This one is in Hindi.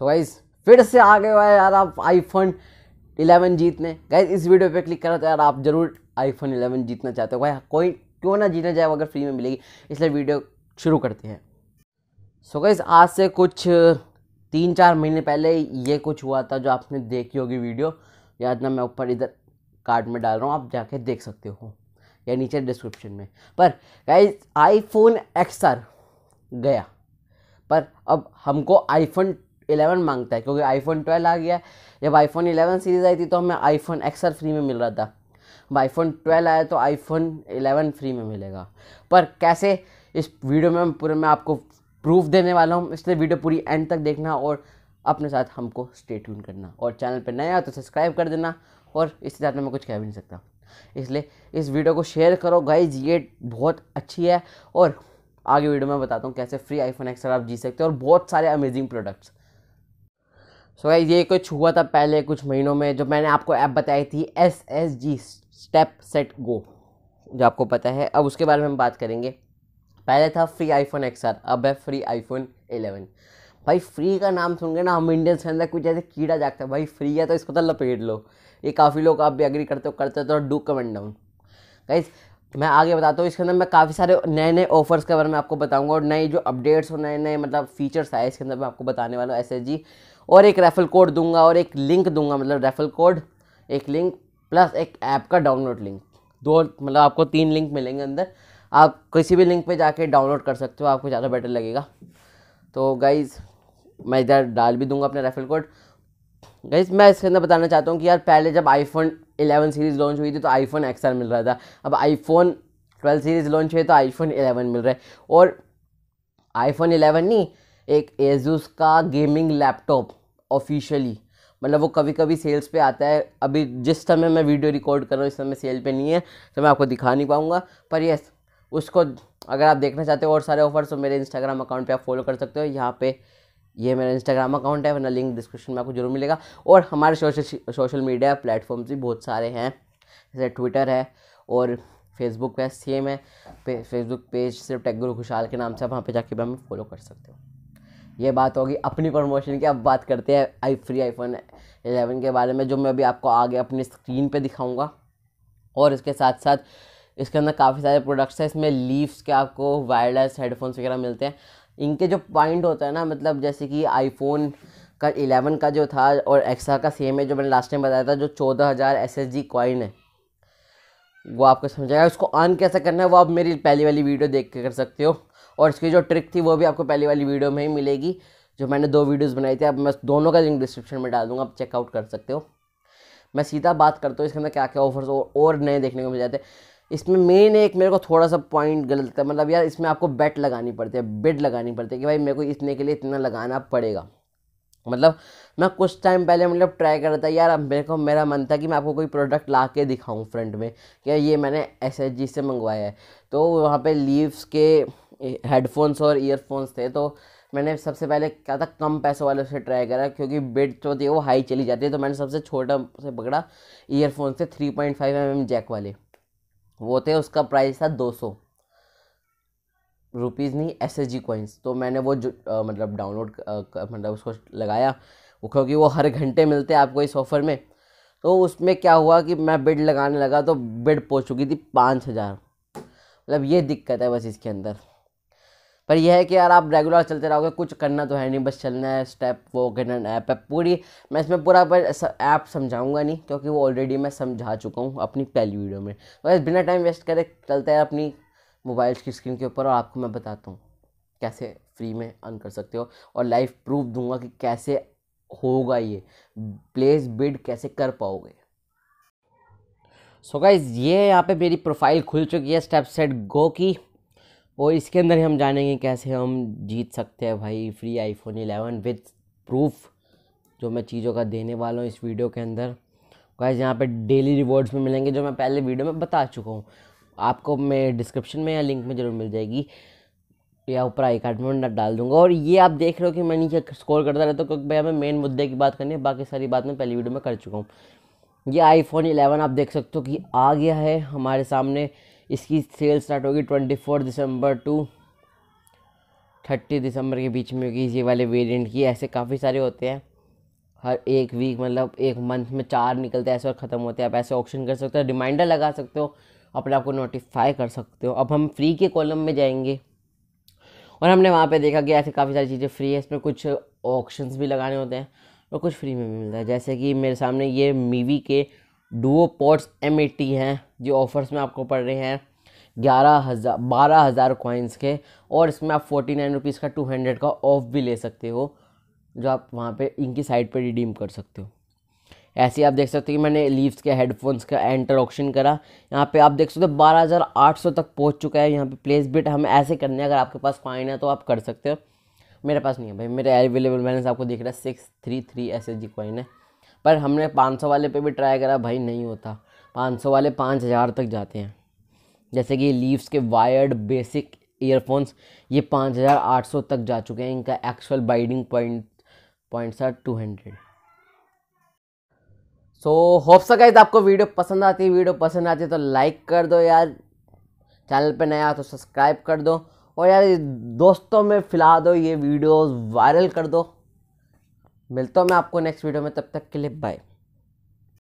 सो गाइज़ फिर से आ गए हो यार आप आईफोन 11 जीतने। गाइज़ इस वीडियो पे क्लिक करो तो यार आप ज़रूर आईफोन 11 जीतना चाहते हो। भाई कोई क्यों ना जीतने जाए अगर फ्री में मिलेगी। इसलिए वीडियो शुरू करते हैं। सो गाइज़ आज से कुछ तीन चार महीने पहले ये कुछ हुआ था जो आपने देखी होगी वीडियो याद ना मैं ऊपर इधर कार्ड में डाल रहा हूँ, आप जाके देख सकते हो। या नीचे डिस्क्रिप्शन में। पर गाइज़ आईफोन एक्सआर गया। पर अब हमको आईफोन 11 माँगता है, क्योंकि आईफोन 12 आ गया जब आईफोन 11 सीरीज़ आई थी तो हमें आईफोन एक्सआर फ्री में मिल रहा था। अब आईफोन 12 आया तो आईफोन 11 फ्री में मिलेगा। पर कैसे? इस वीडियो में पूरे, मैं आपको प्रूफ देने वाला हूँ। इसलिए वीडियो पूरी एंड तक देखना और अपने साथ हमको स्टे ट्यून करना। और चैनल पर नया तो सब्सक्राइब कर देना, और इसके साथ में कुछ कह भी नहीं सकता। इसलिए इस वीडियो को शेयर करो। गाइज़ ये बहुत अच्छी है। और आगे वीडियो में बताता हूँ कैसे फ्री आईफोन एक्स आप जी सकते हो। और बहुत सारे अमेजिंग प्रोडक्ट्स सो गाइज़ ये कुछ हुआ था पहले कुछ महीनों में जो मैंने आपको ऐप बताई थी S S G step set go जो आपको पता है। अब उसके बारे में हम बात करेंगे। पहले था फ्री आईफोन एक्स आर अब है फ्री आईफोन 11 भाई फ्री का नाम सुन के ना, हम इंडियंस के अंदर कुछ ऐसे कीड़ा जागता है। भाई फ्री है तो इसको तो लपेट लो। ये काफ़ी लोग आप भी एग्री करते हो करते हो तो डू कमेंट डाउन गाइज़ मैं आगे बताता हूँ, इसके अंदर मैं काफ़ी सारे नए नए ऑफर्स के बारे में आपको बताऊँगा और नए जो अपडेट्स और नए नए मतलब फीचर्स आए, इसके अंदर मैं आपको बताने वाला हूँ एस और एक रेफल कोड दूँगा और एक लिंक दूँगा मतलब रेफल कोड, एक लिंक प्लस एक ऐप का डाउनलोड लिंक। दो मतलब आपको तीन लिंक मिलेंगे अंदर। आप किसी भी लिंक पे जाके डाउनलोड कर सकते हो, आपको ज़्यादा बेटर लगेगा। तो गाइज़ मैं इधर डाल भी दूँगा अपना रेफल कोड। गाइज़ मैं इसके अंदर बताना चाहता हूँ कि यार, पहले जब आईफोन 11 सीरीज़ लॉन्च हुई थी तो आईफोन एक्सआर मिल रहा था। अब आईफोन 12 सीरीज़ लॉन्च हुई तो आईफोन 11 मिल रहा है। और आईफोन 11 नहीं, एक एजूस का गेमिंग लैपटॉप ऑफिशियली मतलब वो कभी कभी सेल्स पे आता है। अभी जिस समय मैं वीडियो रिकॉर्ड कर रहा हूँ, इस समय सेल पे नहीं है तो मैं आपको दिखा नहीं पाऊँगा। पर यस उसको अगर आप देखना चाहते हो और सारे ऑफर्स तो मेरे इंस्टाग्राम अकाउंट पे आप फॉलो कर सकते हो। यहाँ पे ये मेरा इंस्टाग्राम अकाउंट है, वरना लिंक डिस्क्रिप्शन में आपको ज़रूर मिलेगा। और हमारे सोशल सोशल मीडिया प्लेटफॉर्म्स भी बहुत सारे हैं। जैसे ट्विटर है और फेसबुक पे सेम है। फेसबुक पेज सिर्फ़ टेगुरु खुशहाल के नाम से आप वहाँ पे जाके भी हमें फॉलो कर सकते हो। ये बात होगी अपनी प्रमोशन की। अब बात करते हैं आई फ्री आईफोन 11 के बारे में, जो मैं अभी आपको आगे अपनी स्क्रीन पे दिखाऊँगा। और इसके साथ साथ इसके अंदर काफ़ी सारे प्रोडक्ट्स हैं। इसमें लीव्स के आपको वायरलेस हेडफोन्स वगैरह मिलते हैं। इनके जो पॉइंट होता है ना मतलब जैसे कि आईफोन का 11 का जो था और एक्सा का सेम है, जो मैंने लास्ट टाइम बताया था, जो चौदह हज़ार एस एस जी कॉइन है। वो आपको समझाएगा उसको ऑन कैसे करना है, वो आप मेरी पहली वाली वीडियो देख के कर सकते हो। और इसकी जो ट्रिक थी वो भी आपको पहली वाली वीडियो में ही मिलेगी जो मैंने दो वीडियोस बनाई थी। अब मैं दोनों का लिंक डिस्क्रिप्शन में डाल दूँगा आप चेकआउट कर सकते हो। मैं सीधा बात करता हूँ इसके अंदर क्या क्या ऑफर्स और, नए देखने को मिल जाते हैं। इसमें मेन एक मेरे को थोड़ा सा पॉइंट गलत है मतलब यार इसमें आपको बेट लगानी पड़ती है बेड लगानी पड़ती है कि भाई मेरे को इतने के लिए इतना लगाना पड़ेगा। मतलब मैं कुछ टाइम पहले मतलब ट्राई कर रहा था यार मेरे को मेरा मन था कि मैं आपको कोई प्रोडक्ट ला के दिखाऊँ फ्रंट में कि ये मैंने एस से मंगवाया है। तो वहाँ पे लीव्स के हेडफोन्स और ईयरफोन्स थे तो मैंने सबसे पहले क्या था कम पैसों वाले से ट्राई करा क्योंकि बेड जो थी वो हाई चली जाती है तो मैंने सबसे छोटा से पकड़ा ईयरफोन से three point five M M jack वाले। वो थे उसका प्राइस था दो सौ रुपीज़ नहीं एस एस जी कॉइन्स तो मैंने वो जो आ, मतलब डाउनलोड मतलब उसको लगाया वो क्योंकि वो हर घंटे मिलते हैं आपको इस ऑफ़र में। तो उसमें क्या हुआ कि मैं बिड लगाने लगा तो बिड पहुँच चुकी थी पाँच हज़ार। मतलब ये दिक्कत है बस इसके अंदर। पर यह है कि यार आप रेगुलर चलते रहोगे, कुछ करना तो है नहीं, बस चलना है स्टेप वो करना ऐप है, पूरी, मैं इसमें पूरा ऐप समझाऊँगा नहीं, क्योंकि वो ऑलरेडी मैं समझा चुका हूँ अपनी पहली वीडियो में। बस बिना टाइम वेस्ट करे चलते हैं अपनी मोबाइल की स्क्रीन के ऊपर और आपको मैं बताता हूँ कैसे फ्री में अर्न कर सकते हो और लाइव प्रूफ दूँगा कि कैसे होगा ये प्लेस बिड कैसे कर पाओगे। सो so गाइज़ ये यहाँ पे मेरी प्रोफ़ाइल खुल चुकी है स्टेप सेट गो की। और इसके अंदर ही हम जानेंगे कैसे हम जीत सकते हैं भाई फ्री आईफोन 11 विद प्रूफ जो मैं चीज़ों का देने वाला हूँ इस वीडियो के अंदर। गाइज़ यहाँ पे डेली रिवॉर्ड्स में मिलेंगे, जो मैं पहले वीडियो में बता चुका हूँ। आपको मैं डिस्क्रिप्शन में या लिंक में ज़रूर मिल जाएगी। या ऊपर आई कार्ड में डाल दूँगा। और ये आप देख रहे हो कि मैं नीचे स्कोर करता रहता हूँ, क्योंकि भाई हमें मेन मुद्दे की बात करनी है, बाकी सारी बात मैं पहली वीडियो में कर चुका हूँ। ये आईफोन 11 आप देख सकते हो कि आ गया है हमारे सामने। इसकी सेल स्टार्ट होगी ट्वेंटी फोर दिसंबर टू थर्टी दिसंबर के बीच में होगी। ये वाले वेरिएंट की ऐसे काफ़ी सारे होते हैं। हर एक वीक मतलब एक मंथ में चार निकलते हैं, ऐसे और ख़त्म होते हैं। आप ऐसे ऑप्शन कर सकते हो रिमाइंडर लगा सकते हो, अपने आप को नोटिफाई कर सकते हो। अब हम फ्री के कॉलम में जाएँगे। और हमने वहाँ पे देखा कि ऐसे काफ़ी सारी चीज़ें फ्री है। इसमें कुछ ऑप्शंस भी लगाने होते हैं और कुछ फ्री में भी मिलता है। जैसे कि मेरे सामने ये मीवी के डुओ पॉट्स एम एट्टी हैं। जो ऑफर्स में आपको पड़ रहे हैं, ग्यारह हज़ार बारह हज़ार कॉइन्स के, और इसमें आप फोर्टी नाइन रुपीज़ का टू हंड्रेड का ऑफ़ भी ले सकते हो, जो आप वहाँ पे इनकी साइट पे रिडीम कर सकते हो। ऐसे आप देख सकते हो कि मैंने लीव्स के हेडफोन्स का एंटर ऑप्शन करा। यहाँ पे आप देख सकते हो बारह हज़ार आठ सौ तक पहुँच चुका है यहाँ पे प्लेस बिट हमें ऐसे करने, अगर आपके पास फाइन है तो आप कर सकते हो। मेरे पास नहीं है भाई, मेरे अवेलेबल बैलेंस आपको दिख रहा है six three three S S G coin है। पर हमने पाँच सौ वाले पे भी ट्राई करा, भाई नहीं होता। पाँच सौ वाले पाँच हज़ार तक जाते हैं। जैसे कि लीव्स के वायर्ड बेसिक ईयरफोन्स ये पाँच हज़ार आठ सौ तक जा चुके हैं। इनका actual binding point points are two hundred so hope सका आपको वीडियो पसंद आती है। वीडियो पसंद आती है तो लाइक कर दो यार। चैनल पे नया तो सब्सक्राइब कर दो। और यार, दोस्तों में फिला दो ये वीडियोस वायरल कर दो। मिलता हूँ मैं आपको नेक्स्ट वीडियो में। तब तक के लिए बाय